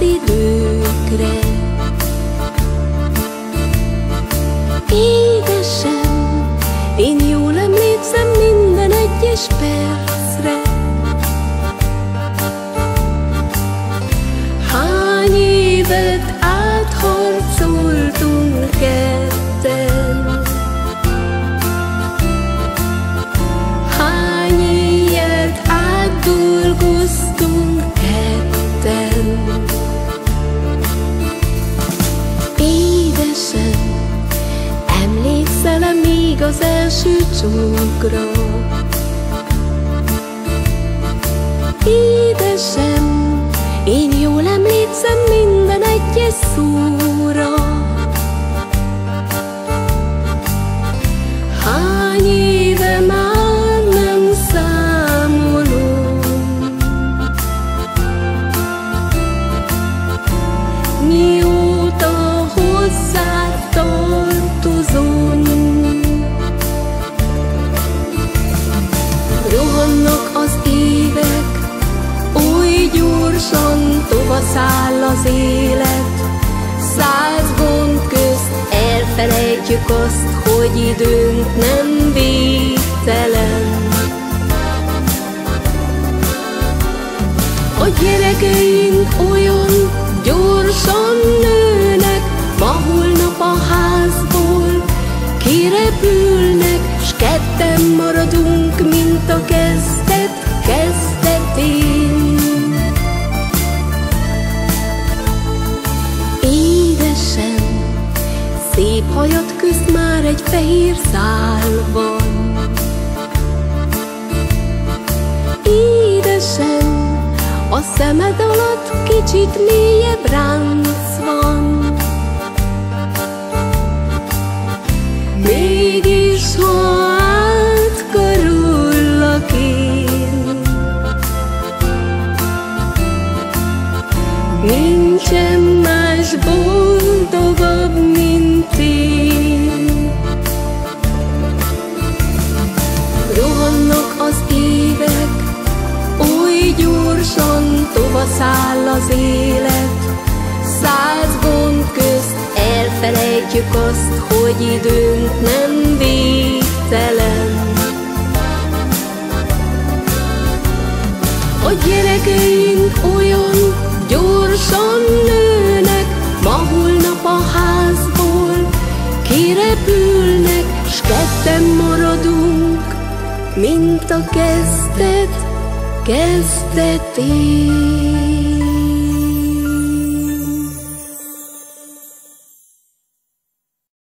időkre. Édesem, én jól emlékszem minden egyes percre. Első csókra? Édesem, én jól emlékszem minden egyes szóra. Elfelejtjük azt, hogy időnk nem végtelen. A gyerekeink olyan gyorsan nőnek, ma holnap a házból kirepülnek, s ketten maradunk, mint a kezdet kezdetén. Hajat közt már egy fehér szál van. Édesem, a szemed alatt kicsit mélyebb ránc van. Mégis, ha átkarollak én, nincsen más boldogabb, mint tovaszáll az élet. Száz gond közt elfelejtjük azt, hogy időnk nem végtelen. A gyerekeink olyan gyorsan nőnek, ma holnap a házból kirepülnek, s ketten maradunk, mint a kezdet kezdetén.